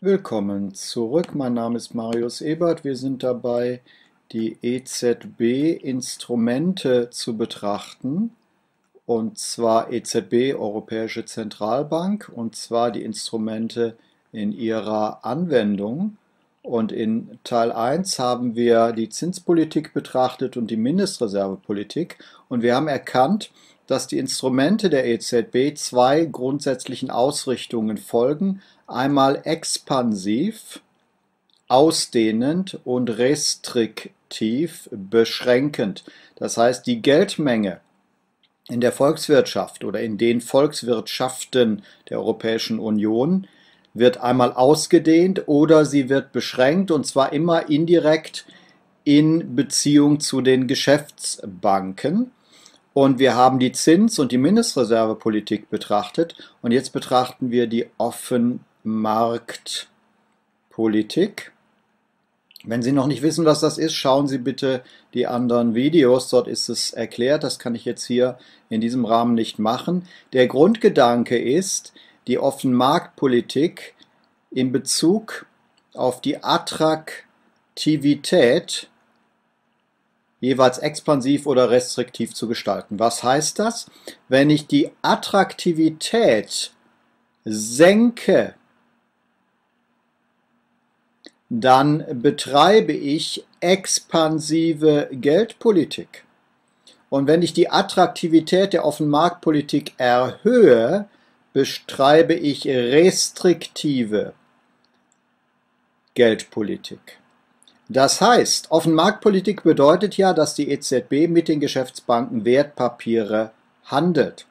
Willkommen zurück. Mein Name ist Marius Ebert. Wir sind dabei, die EZB-Instrumente zu betrachten. Und zwar EZB, Europäische Zentralbank, und zwar die Instrumente in ihrer Anwendung. Und in Teil 1 haben wir die Zinspolitik betrachtet und die Mindestreservepolitik. Und wir haben erkannt, dass die Instrumente der EZB zwei grundsätzlichen Ausrichtungen folgen. Einmal expansiv, ausdehnend und restriktiv, beschränkend. Das heißt, die Geldmenge in der Volkswirtschaft oder in den Volkswirtschaften der Europäischen Union wird einmal ausgedehnt oder sie wird beschränkt und zwar immer indirekt in Beziehung zu den Geschäftsbanken. Und wir haben die Zins- und die Mindestreservepolitik betrachtet. Und jetzt betrachten wir die Offenmarktpolitik. Wenn Sie noch nicht wissen, was das ist, schauen Sie bitte die anderen Videos. Dort ist es erklärt. Das kann ich jetzt hier in diesem Rahmen nicht machen. Der Grundgedanke ist, die Offenmarktpolitik in Bezug auf die Attraktivität jeweils expansiv oder restriktiv zu gestalten. Was heißt das? Wenn ich die Attraktivität senke, dann betreibe ich expansive Geldpolitik. Und wenn ich die Attraktivität der Offenmarktpolitik erhöhe, betreibe ich restriktive Geldpolitik. Das heißt, Offenmarktpolitik bedeutet ja, dass die EZB mit den Geschäftsbanken Wertpapiere handelt.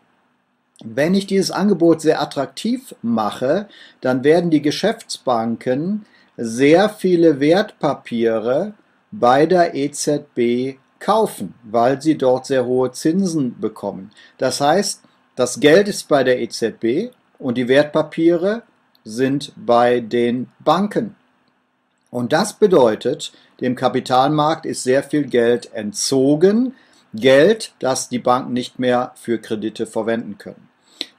Wenn ich dieses Angebot sehr attraktiv mache, dann werden die Geschäftsbanken sehr viele Wertpapiere bei der EZB kaufen, weil sie dort sehr hohe Zinsen bekommen. Das heißt, das Geld ist bei der EZB und die Wertpapiere sind bei den Banken. Und das bedeutet, dem Kapitalmarkt ist sehr viel Geld entzogen, Geld, das die Banken nicht mehr für Kredite verwenden können.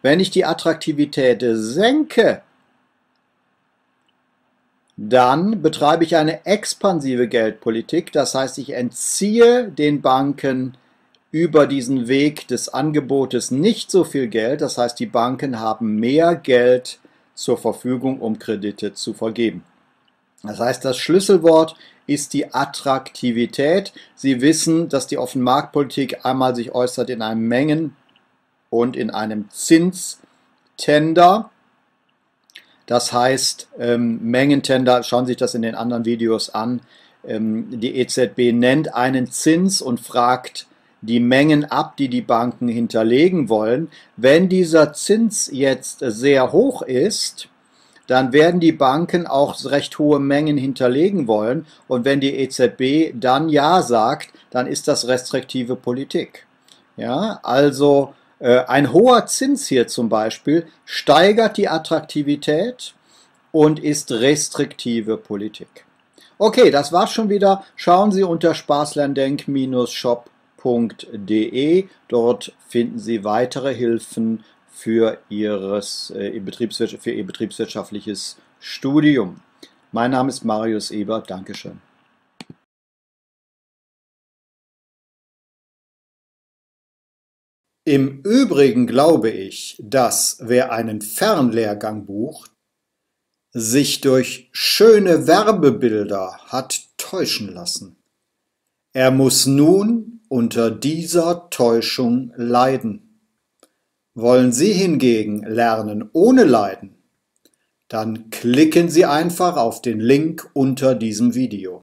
Wenn ich die Attraktivität senke, dann betreibe ich eine expansive Geldpolitik, das heißt, ich entziehe den Banken über diesen Weg des Angebotes nicht so viel Geld, das heißt, die Banken haben mehr Geld zur Verfügung, um Kredite zu vergeben. Das heißt, das Schlüsselwort ist die Attraktivität. Sie wissen, dass die Offenmarktpolitik einmal sich äußert in einem Mengen- und in einem Zinstender. Das heißt, ähm, Mengentender, schauen Sie sich das in den anderen Videos an, ähm, die EZB nennt einen Zins und fragt die Mengen ab, die die Banken hinterlegen wollen. Wenn dieser Zins jetzt sehr hoch ist, dann werden die Banken auch recht hohe Mengen hinterlegen wollen. Und wenn die EZB dann Ja sagt, dann ist das restriktive Politik. Ja, also äh, ein hoher Zins hier zum Beispiel steigert die Attraktivität und ist restriktive Politik. Okay, das war's schon wieder. Schauen Sie unter spaßlerndenk-shop.de. Dort finden Sie weitere Hilfen für, ihres, äh, für ihr betriebswirtschaftliches Studium. Mein Name ist Marius Ebert. Dankeschön. Im Übrigen glaube ich, dass wer einen Fernlehrgang bucht, sich durch schöne Werbebilder hat täuschen lassen. Er muss nun unter dieser Täuschung leiden. Wollen Sie hingegen lernen ohne Leiden? Dann klicken Sie einfach auf den Link unter diesem Video.